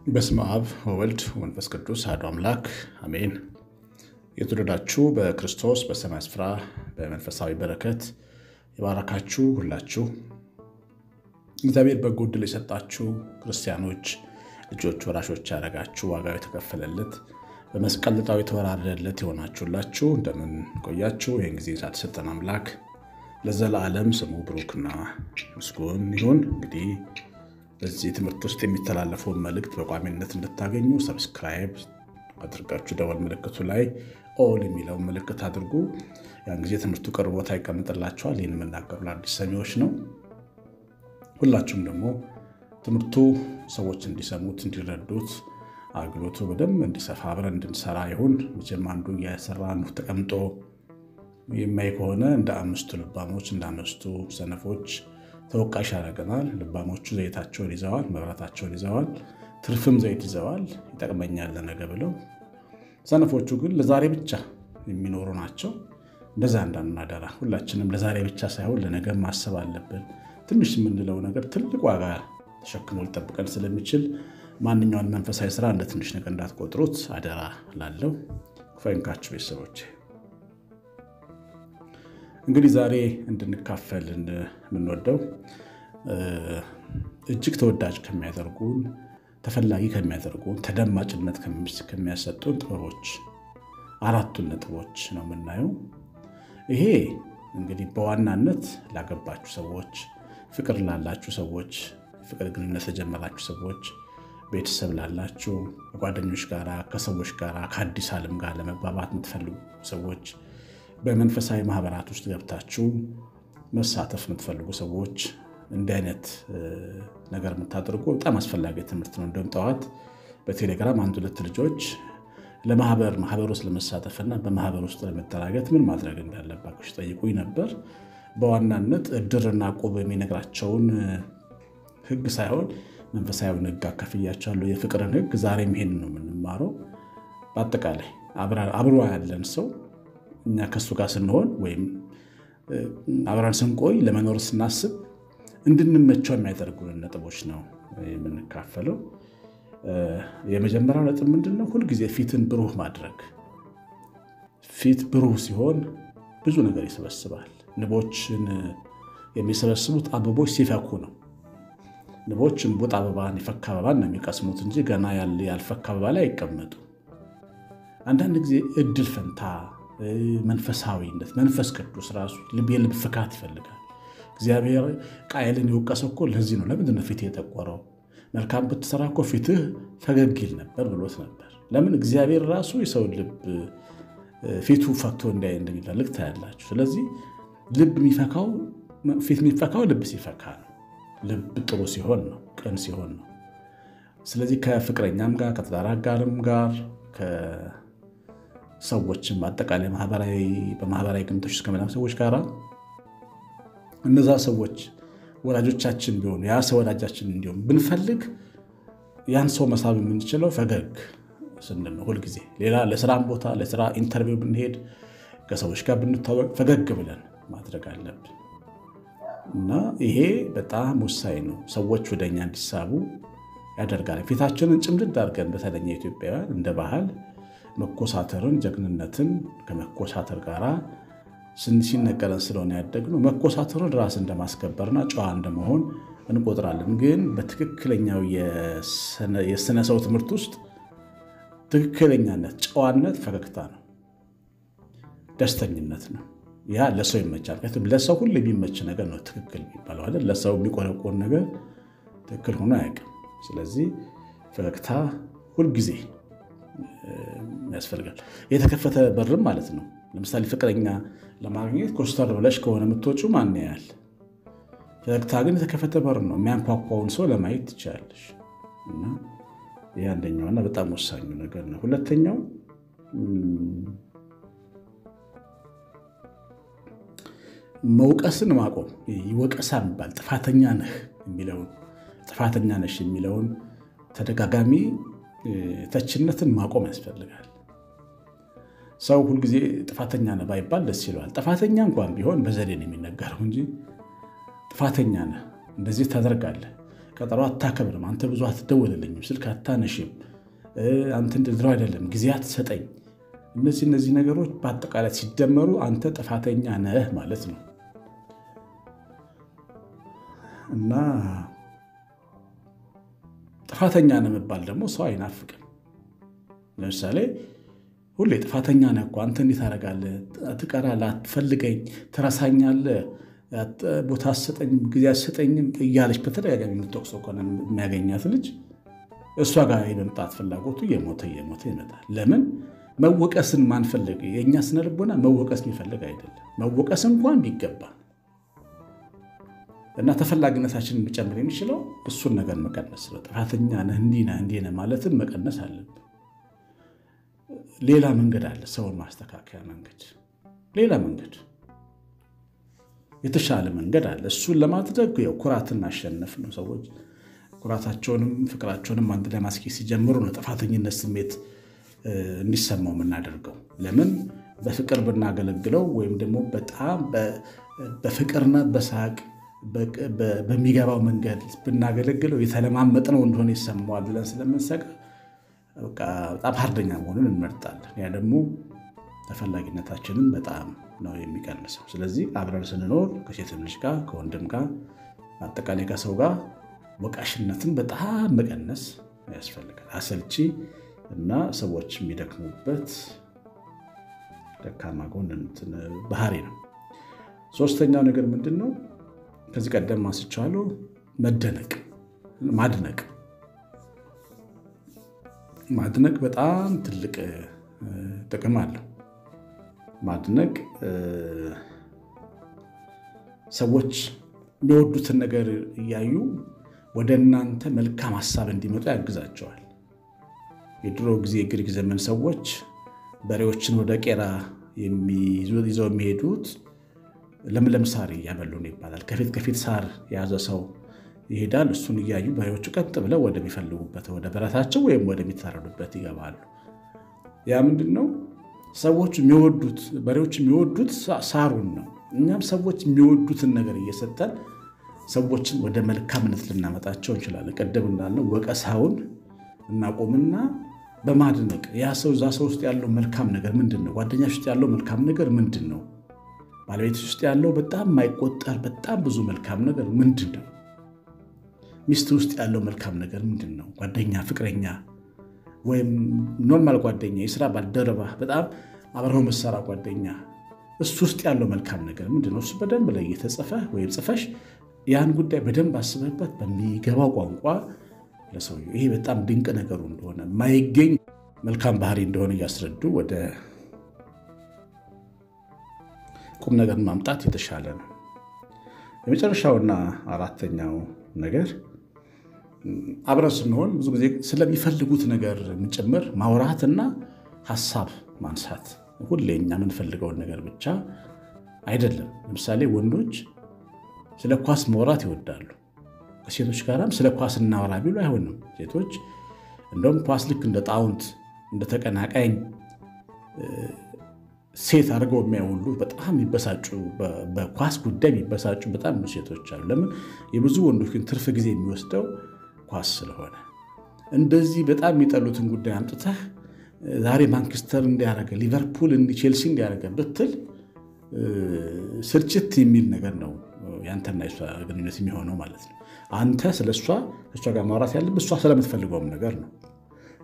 በስመ አብ ወወልድ ወመንፈስ ቅዱስ አሐዱ አምላክ አሜን። የተወደዳችሁ በክርስቶስ በሰማይ ስፍራ በመንፈሳዊ በረከት የባረካችሁ ሁላችሁ እግዚአብሔር በጎ ዕድል የሰጣችሁ ክርስቲያኖች ልጆች ወራሾች ያደረጋችሁ ዋጋው የተከፈለለት በመስቀል ዕጣው የተወራረደለት የሆናችሁላችሁ እንደምን ቆያችሁ? ይህን ጊዜ ሳትሰጠን አምላክ ለዘላለም ስሙ ብሩክና ምስጉን ይሁን። እንግዲህ በዚህ ትምህርት ውስጥ የሚተላለፈውን መልእክት በቋሚነት እንድታገኙ subscribe አድርጋችሁ ደወል ምልክቱ ላይ all የሚለውን ምልክት አድርጉ። ያን ጊዜ ትምህርቱ ቅርብ ቦታ ይቀምጥላችኋል። ይህን የምናገረው ለአዲስ ሰሚዎች ነው። ሁላችሁም ደግሞ ትምህርቱ ሰዎች እንዲሰሙት እንዲረዱት፣ አገልግሎቱ በደንብ እንዲሰፋ አብረን እንድንሰራ ይሁን። መቼም አንዱ እያሰራ አንዱ ተቀምጦ የማይ ከሆነ እንደ አምስቱ ልባሞች እንደ አምስቱ ሰነፎች ተወቃሽ ያደርገናል። ልባሞቹ ዘይታቸውን ይዘዋል፣ መብራታቸውን ይዘዋል፣ ትርፍም ዘይት ይዘዋል፣ ይጠቅመኛል ለነገ ብለው። ሰነፎቹ ግን ለዛሬ ብቻ የሚኖሩ ናቸው። እንደዛ እንዳናደራ ሁላችንም ለዛሬ ብቻ ሳይሆን ለነገ ማሰብ አለብን። ትንሽ የምንለው ነገር ትልቅ ዋጋ ተሸክሞ ሊጠብቀን ስለሚችል ማንኛውን መንፈሳዊ ስራ እንደ ትንሽ ነገር እንዳትቆጥሩት አደራ ላለው ክፋይንካችሁ ቤተሰቦች እንግዲህ ዛሬ እንድንካፈል የምንወደው እጅግ ተወዳጅ ከሚያደርጉን ተፈላጊ ከሚያደርጉን ተደማጭነት ከሚያሰጡን ጥበቦች አራቱን ነጥቦች ነው የምናየው። ይሄ እንግዲህ በዋናነት ላገባችሁ ሰዎች፣ ፍቅር ላላችሁ ሰዎች፣ ፍቅር ግንኙነት ለጀመራችሁ ሰዎች፣ ቤተሰብ ላላችሁ፣ ከጓደኞች ጋር፣ ከሰዎች ጋር፣ ከአዲስ ዓለም ጋር ለመግባባት የምትፈልጉ ሰዎች በመንፈሳዊ ማህበራት ውስጥ ገብታችሁ መሳተፍ የምትፈልጉ ሰዎች እንዲህ አይነት ነገር የምታደርጉ በጣም አስፈላጊ ትምህርት ነው። እንደውም ጠዋት በቴሌግራም አንድ ሁለት ልጆች ለማህበር ማህበር ውስጥ ለመሳተፍና በማህበር ውስጥ ለመተራገት ምን ማድረግ እንዳለባቸው ጠይቁኝ ነበር። በዋናነት እድርና ቁብ የሚነግራቸውን ሕግ ሳይሆን መንፈሳዊውን ሕግ አካፍያቸዋለሁ። የፍቅርን ሕግ ዛሬም ይሄን ነው የምንማረው። በአጠቃላይ አብሮ ያለን ሰው እኛ ከእሱ ጋር ስንሆን ወይም አብረን ስንቆይ ለመኖር ስናስብ እንድንመቸው የሚያደርጉን ነጥቦች ነው የምንካፈለው። የመጀመሪያው ነጥብ ምንድን ነው? ሁልጊዜ ፊትን ብሩህ ማድረግ። ፊት ብሩህ ሲሆን ብዙ ነገር ይሰበስባል። ንቦችን የሚሰበስቡት አበቦች ሲፈኩ ነው። ንቦች እምቡጥ አበባን የፈካ አበባን ነው የሚቀስሙት እንጂ ገና ያልፈካ አበባ ላይ አይቀመጡ። አንዳንድ ጊዜ እድል ፈንታ መንፈሳዊነት መንፈስ ቅዱስ ራሱ ልብ የልብ ፍካት ይፈልጋል። እግዚአብሔር ቃየልን የወቀሰው እኮ ለዚህ ነው። ለምንድን ነው የጠቆረው? መልካም ብትሰራ እኮ ፊትህ ፈገግ ይል ነበር ብሎት ነበር። ለምን? እግዚአብሔር ራሱ የሰውን ልብ ፊቱ ፈቶ እንዲያይ እንደሚፈልግ ታያላችሁ። ስለዚህ ልብ የሚፈካው ፊት የሚፈካው ልብ ሲፈካ ነው። ልብ ጥሩ ሲሆን ነው፣ ቅን ሲሆን ነው። ስለዚህ ከፍቅረኛም ጋር ከትዳር አጋርም ጋር ሰዎችም አጠቃላይ በማህበራዊ ግንኙነቶች ከመዳም ሰዎች ጋር እነዛ ሰዎች ወላጆቻችን ቢሆኑ ያ ሰው ወላጃችን እንዲሆን ብንፈልግ ያን ሰው መሳብ የምንችለው ፈገግ ስንል ነው። ሁልጊዜ ሌላ ለስራም ቦታ ለስራ interview ብንሄድ ከሰዎች ጋር ብንታወቅ ፈገግ ብለን ማድረግ አለብን እና ይሄ በጣም ወሳኝ ነው። ሰዎች ወደ እኛ እንዲሳቡ ያደርጋል። ፊታችንን ጭምድድ አድርገን በተለይ እኛ ኢትዮጵያውያን እንደ ባህል መኮሳተርን ጀግንነትን ከመኮሳተር ጋር ሲነገረን ስለሆነ ያደግነው መኮሳተርን ራስ እንደማስከበርና ጨዋ እንደመሆን እንቆጥራለን። ግን በትክክለኛው የስነ ሰው ትምህርት ውስጥ ትክክለኛነት፣ ጨዋነት ፈገግታ ነው፣ ደስተኝነት ነው። ያ ለሰው ይመቻል። ለሰው ሁሉ የሚመች ነገር ነው ትክክል የሚባለው አይደል? ለሰው የሚቆረቆር ነገር ትክክል ሆኖ አያውቅም። ስለዚህ ፈገግታ ሁልጊዜ ያስፈልጋል። የተከፈተ በርም ማለት ነው። ለምሳሌ ፍቅረኛ ለማግኘት ኮስተር ብለሽ ከሆነ የምትወጪው ማን ያያል? ፈገግታ ግን የተከፈተ በር ነው። የሚያንኳኳውን ሰው ለማየት ትችላለሽ። እና ይህ አንደኛውና በጣም ወሳኙ ነገር ነው። ሁለተኛው መውቀስን ማቆም ወቀሳ የሚባል ጥፋተኛ ነህ የሚለውን ጥፋተኛ ነሽ የሚለውን ተደጋጋሚ ተችነትን ማቆም ያስፈልጋል። ሰው ሁልጊዜ ጥፋተኛ ነህ ባይባል ደስ ይለዋል። ጥፋተኛ እንኳን ቢሆን በዘዴ ነው የሚነገረው እንጂ ጥፋተኛ ነህ፣ እንደዚህ ታደርጋለህ፣ ቀጠሮ አታከብርም፣ አንተ ብዙ አትደውልልኝም፣ ስልክ አታነሽም፣ አንተ እንደድሮ አይደለም፣ ጊዜ አትሰጠኝ። እነዚህ እነዚህ ነገሮች በአጠቃላይ ሲደመሩ አንተ ጥፋተኛ ነህ ማለት ነው እና ጥፋተኛ ነህ መባል ደግሞ ሰው አይናፍቅም። ለምሳሌ ሁሌ ጥፋተኛ ነህ እኮ አንተ እንዴት ታደርጋለህ? ትቀራለህ፣ አትፈልገኝ፣ ትረሳኛለህ፣ ቦታ አትሰጠኝም፣ ጊዜ አትሰጠኝም እያለች በተደጋጋሚ የምትወቅሰው ከሆነ የሚያገኛት ልጅ እሷ ጋር የመምጣት ፍላጎቱ እየሞተ እየሞተ ይመጣል። ለምን? መወቀስን ማንፈልግ የእኛ ስነ ልቦና መወቀስ የሚፈልግ አይደለም። መወቀስ እንኳን ቢገባ እና ተፈላጊነታችንን ሊጨምር የሚችለው እሱን ነገር መቀነስ ጥፋተኛ ነህ እንዲህ ነህ እንዲህ ነህ ማለትን መቀነስ አለብን። ሌላ መንገድ አለ፣ ሰውን ማስተካከያ መንገድ፣ ሌላ መንገድ፣ የተሻለ መንገድ አለ። እሱን ለማድረግ ያው ኩራትን ማሸነፍ ነው። ሰዎች ኩራታቸውንም ፍቅራቸውንም አንድ ላይ ማስኬድ ሲጀምሩ ነው ጥፋተኝነት ስሜት እንዲሰማው የምናደርገው። ለምን በፍቅር ብናገለግለው ወይም ደግሞ በጣም በፍቅርና በሳቅ በሚገባው መንገድ ብናገለግለው የተለማመጥነው እንደሆነ ይሰማዋል ብለን ስለምንሰጋ በጣም ሀርደኛ መሆኑን እንመርጣለን። ያ ደግሞ ተፈላጊነታችንን በጣም ነው የሚቀንሰው። ስለዚህ አብረን ስንኖር ከሴትም ልጅ ጋር ከወንድም ጋር አጠቃላይ ከሰው ጋር ወቃሽነትን በጣም መቀነስ ያስፈልጋል። አሰልቺ እና ሰዎች የሚደክሙበት ደካማ ጎን ባህሪ ነው። ሶስተኛው ነገር ምንድን ነው? ከዚህ ቀደም ማስቻለሁ መደነቅ፣ ማድነቅ ማድነቅ በጣም ትልቅ ጥቅም አለው። ማድነቅ ሰዎች የሚወዱትን ነገር እያዩ ወደ እናንተ መልካም ሀሳብ እንዲመጡ ያግዛቸዋል። የድሮ ጊዜ የግሪክ ዘመን ሰዎች በሬዎችን ወደ ቄራ ይዘው የሚሄዱት ለምለም ሳር እያበሉ ነው ይባላል። ከፊት ከፊት ሳር የያዘ ሰው ይሄዳል። እሱን እያዩ በሬዎቹ ቀጥ ብለው ወደሚፈልጉበት ወደ በረታቸው ወይም ወደሚታረዱበት ይገባሉ። ያ ምንድን ነው? ሰዎች የሚወዱት በሬዎች የሚወዱት ሳሩን ነው። እኛም ሰዎች የሚወዱትን ነገር እየሰጠን ሰዎችን ወደ መልካምነት ልናመጣቸው እንችላለን። ቀደም እንዳልነው ወቀሳውን እናቆምና በማድነቅ ያ ሰው እዛ ሰው ውስጥ ያለው መልካም ነገር ምንድን ነው? ጓደኛሽ ውስጥ ያለው መልካም ነገር ምንድን ነው? ባለቤት ውስጥ ያለው በጣም የማይቆጠር በጣም ብዙ መልካም ነገር ምንድን ነው? ሚስት ውስጥ ያለው መልካም ነገር ምንድን ነው? ጓደኛ፣ ፍቅረኛ ወይም normal ጓደኛ፣ የስራ ባልደረባ፣ በጣም አብሮ የሚሰራ ጓደኛ፣ እሱ ውስጥ ያለው መልካም ነገር ምንድን ነው? እሱ በደንብ ለይተህ ጽፈህ ወይም ጽፈሽ ያን ጉዳይ በደንብ አስበህበት በሚገባው ቋንቋ ለሰውየው ይሄ በጣም ድንቅ ነገሩ እንደሆነ የማይገኝ መልካም ባህሪ እንደሆነ እያስረዱ ወደ ቁም ነገር ማምጣት የተሻለ ነው። የመጨረሻውና አራተኛው ነገር አብረን ስንሆን ብዙ ጊዜ ስለሚፈልጉት ነገር ጭምር ማውራትና ሀሳብ ማንሳት። ሁሌ እኛ የምንፈልገውን ነገር ብቻ አይደለም። ለምሳሌ ወንዶች ስለ ኳስ ማውራት ይወዳሉ። ከሴቶች ጋርም ስለ ኳስ እናወራ ቢሉ አይሆንም። ሴቶች እንደውም ኳስ ልክ እንደ ጣውንት እንደ ተቀናቃኝ ሴት አድርገው የሚያውሉ በጣም የሚበሳጩ በኳስ ጉዳይ የሚበሳጩ በጣም ብዙ ሴቶች አሉ። ለምን? የብዙ ወንዶች ግን ትርፍ ጊዜ የሚወስደው ኳስ ስለሆነ። እንደዚህ በጣም የሚጠሉትን ጉዳይ አምጥተህ ዛሬ ማንቸስተር እንዲያደረገ ሊቨርፑል ቼልሲ እንዲያደረገ ብትል ስርጭት የሚል ነገር ነው ያንተና የሷ ግንኙነት የሚሆነው ማለት ነው። አንተ ስለ እሷ እሷ ጋር ማውራት ያለብህ እሷ ስለምትፈልገውም ነገር ነው።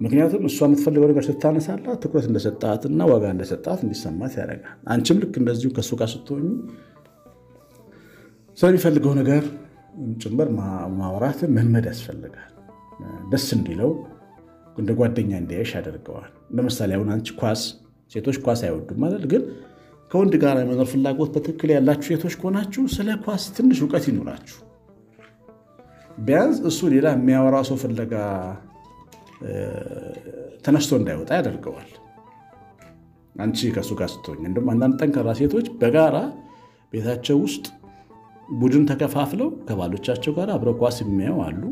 ምክንያቱም እሷ የምትፈልገው ነገር ስታነሳላት ትኩረት እንደሰጣትና ዋጋ እንደሰጣት እንዲሰማት ያደርጋል። አንቺም ልክ እንደዚሁ ከእሱ ጋር ስትሆኙ ስለሚፈልገው ነገር ጭምር ማውራትን መልመድ ያስፈልጋል። ደስ እንዲለው እንደ ጓደኛ እንዲያይሽ ያደርገዋል። ለምሳሌ አሁን አንቺ ኳስ ሴቶች ኳስ አይወዱም ማለት ግን ከወንድ ጋር የመኖር ፍላጎት በትክክል ያላችሁ ሴቶች ከሆናችሁ ስለ ኳስ ትንሽ እውቀት ይኖራችሁ። ቢያንስ እሱ ሌላ የሚያወራ ሰው ፍለጋ ተነስቶ እንዳይወጣ ያደርገዋል። አንቺ ከእሱ ጋር ስትሆኝ እንዲሁም አንዳንድ ጠንካራ ሴቶች በጋራ ቤታቸው ውስጥ ቡድን ተከፋፍለው ከባሎቻቸው ጋር አብረው ኳስ የሚያዩ አሉ።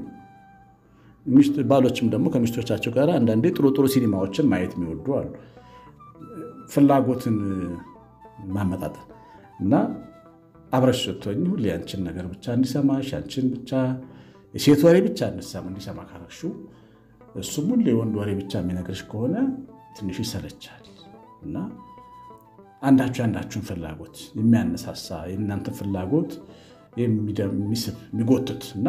ባሎችም ደግሞ ከሚስቶቻቸው ጋር አንዳንዴ ጥሩ ጥሩ ሲኒማዎችን ማየት የሚወዱ አሉ። ፍላጎትን ማመጣጠን እና አብረሽ ስትሆኝ ሁሌ ያንችን ነገር ብቻ እንዲሰማሽ ያንችን ብቻ የሴት ወሬ ብቻ እንዲሰማ ካረግሽው እሱም ሁሌ የወንድ ወሬ ብቻ የሚነግርሽ ከሆነ ትንሽ ይሰለቻል እና አንዳችሁ የአንዳችሁን ፍላጎት የሚያነሳሳ የእናንተ ፍላጎት የሚስብ የሚጎትት እና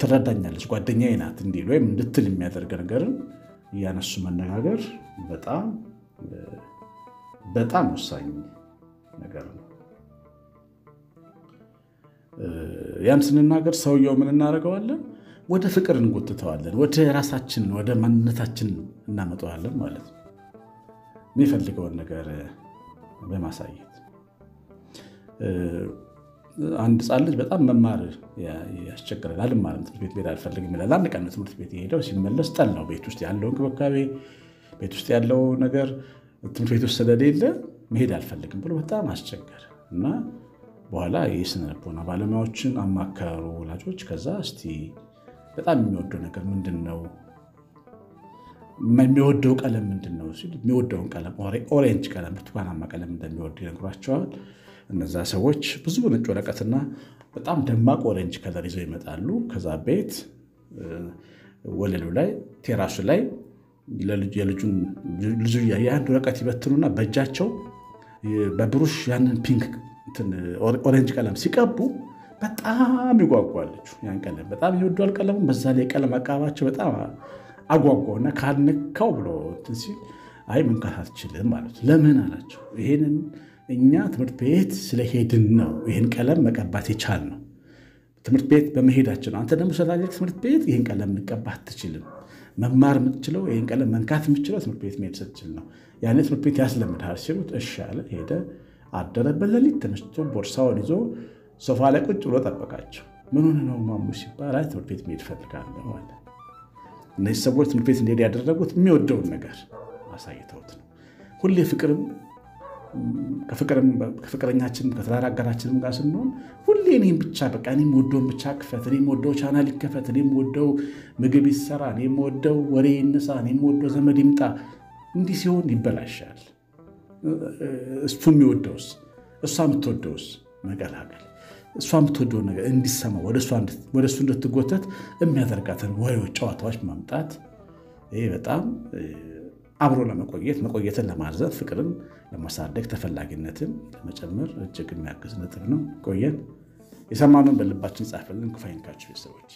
ትረዳኛለች ጓደኛዬ ናት እንዲል ወይም እንድትል የሚያደርግ ነገርን እያነሱ መነጋገር በጣም በጣም ወሳኝ ነገር ነው። ያን ስንናገር ሰውየው ምን እናደርገዋለን? ወደ ፍቅር እንጎትተዋለን። ወደ ራሳችን ወደ ማንነታችን እናመጣዋለን ማለት ነው። የሚፈልገውን ነገር በማሳየት አንድ ሕፃን ልጅ በጣም መማር ያስቸግራል። አልማርም፣ ትምህርት ቤት ቤት አልፈልግም ይላል። አንድ ቀን ትምህርት ቤት የሄደው ሲመለስ ጠላው። ቤት ውስጥ ያለው እንክብካቤ፣ ቤት ውስጥ ያለው ነገር ትምህርት ቤት ውስጥ ስለሌለ መሄድ አልፈልግም ብሎ በጣም አስቸገረ እና በኋላ የስነ ልቦና ባለሙያዎችን አማከሩ ወላጆች። ከዛ እስቲ በጣም የሚወደው ነገር ምንድን ነው? የሚወደው ቀለም ምንድን ነው የሚወደውን ቀለም orange ቀለም፣ ብርቱካናማ ቀለም እንደሚወድ ይነግሯቸዋል። እነዛ ሰዎች ብዙ ነጭ ወረቀትና በጣም ደማቅ orange color ይዘው ይመጣሉ። ከዛ ቤት ወለሉ ላይ ቴራሱ ላይ ልጁ ያንን ወረቀት ይበትኑና በእጃቸው በብሩሽ ያንን pink orange ቀለም ሲቀቡ በጣም ይጓጓል። ያን ቀለም በጣም ይወዷል ቀለሙን። በዛ ላይ ቀለም አቀባባቸው በጣም አጓጓው እና ካልነካው ብሎ ሲል አይ መንካት አትችልም ማለት ለምን አላቸው። ይሄንን እኛ ትምህርት ቤት ስለሄድን ነው ይህን ቀለም መቀባት የቻልነው ትምህርት ቤት በመሄዳችን ነው። አንተ ደግሞ ስላለ ትምህርት ቤት ይህን ቀለም ልቀባት አትችልም። መማር የምትችለው ይህን ቀለም መንካት የምትችለው ትምህርት ቤት መሄድ ስትችል ነው። ያኔ ትምህርት ቤት ያስለምድሃል ሲሉት እሺ አለ። ሄደ አደረበት። ሌሊት ተነስቶ ቦርሳውን ይዞ ሶፋ ላይ ቁጭ ብሎ ጠበቃቸው። ምን ሆነ ነው ማሙ ሲባል አይ ትምህርት ቤት መሄድ እፈልጋለሁ አለ። እነዚህ ሰዎች ትምህርት ቤት እንዲሄድ ያደረጉት የሚወደውን ነገር አሳይተውት ነው። ሁሌ ፍቅርም ከፍቅረኛችንም ከትዳር አጋራችንም ጋር ስንሆን ሁሌ እኔም ብቻ በቃ እኔም ወደውን ብቻ ክፈት፣ እኔም ወደው ቻናል ይከፈት፣ እኔም ወደው ምግብ ይሰራ፣ እኔም ወደው ወሬ ይነሳ፣ እኔም ወደው ዘመድ ይምጣ። እንዲህ ሲሆን ይበላሻል። እሱ የሚወደውስ እሷ የምትወደውስ መቀላቀል እሷ የምትወደውን ነገር እንዲሰማ ወደ እሱ እንድትጎተት የሚያደርጋትን ወሬዎች፣ ጨዋታዎች ማምጣት ይህ በጣም አብሮ ለመቆየት መቆየትን ለማርዘብ ፍቅርን ለማሳደግ ተፈላጊነትን ለመጨመር እጅግ የሚያግዝ ነጥብ ነው። ቆየን። የሰማነውን በልባችን ጻፈልን። ክፉ ቤተሰቦች።